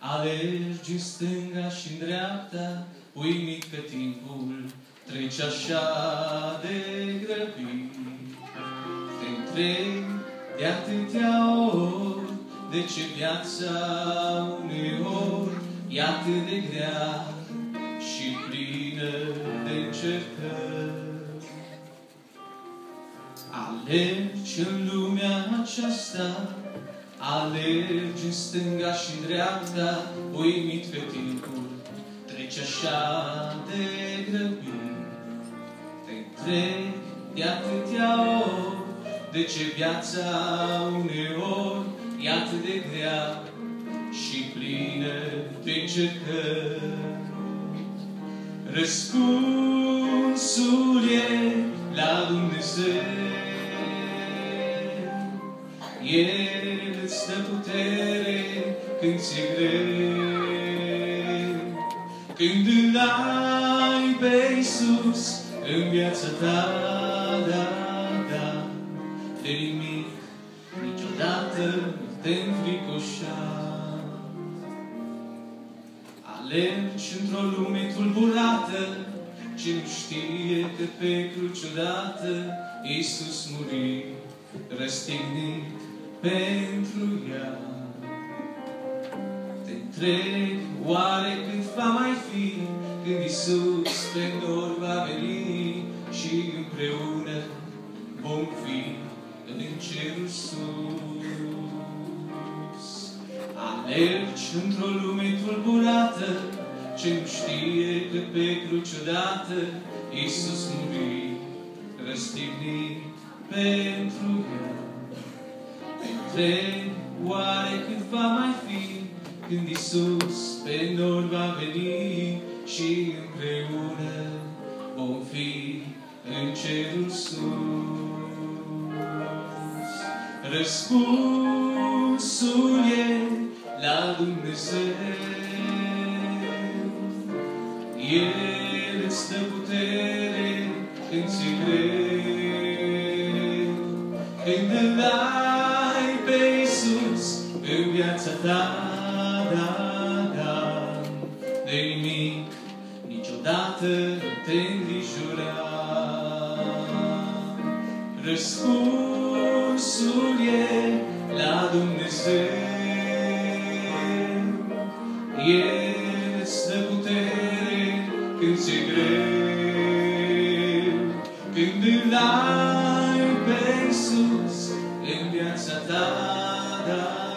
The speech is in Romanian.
Alergi în stânga și în dreapta, uimit că timpul trece așa de grăbit. Te întrebi de atâtea ori, de ce viața uneori e atât de grea și plină de încercări. Alergi în lumea aceasta, alergi în stânga și în dreapta, uimit că timpul trece așa de grăbit. Te întrebi de atâtea ori, de ce viața uneori e atât de grea și plină de încercări. Răspunsul e la Dumnezeu. El îți dă putere când ți-e greu. Când îl ai pe Iisus în viața ta, da, da, de nimic niciodată nu te înfricoșa. Alergi într-o lume tulburată, ce nu știe că pe cruce odată Iisus muri, răstignit pentru ea. Te întreb, oare cât va mai fi când Iisus pe nor va veni și împreună vom fi în cerul sus. Alergi într-o lume tulburată, ce nu știe că pe cruce odată Iisus muri, răstignit pentru ea. Te întreb, oare cât va mai fi când Iisus pe nor va veni și împreună vom fi în cerul sus. Răspunsul e la Dumnezeu. El îți dă putere când ți-e greu. Când îl ai pe Iisus în viața ta, da, da, de nimic niciodată nu te îngrijora. Răspunsul e la Dumnezeu. El îți dă putere când ți-e greu. Când îl ai pe Iisus în viața ta, da, da,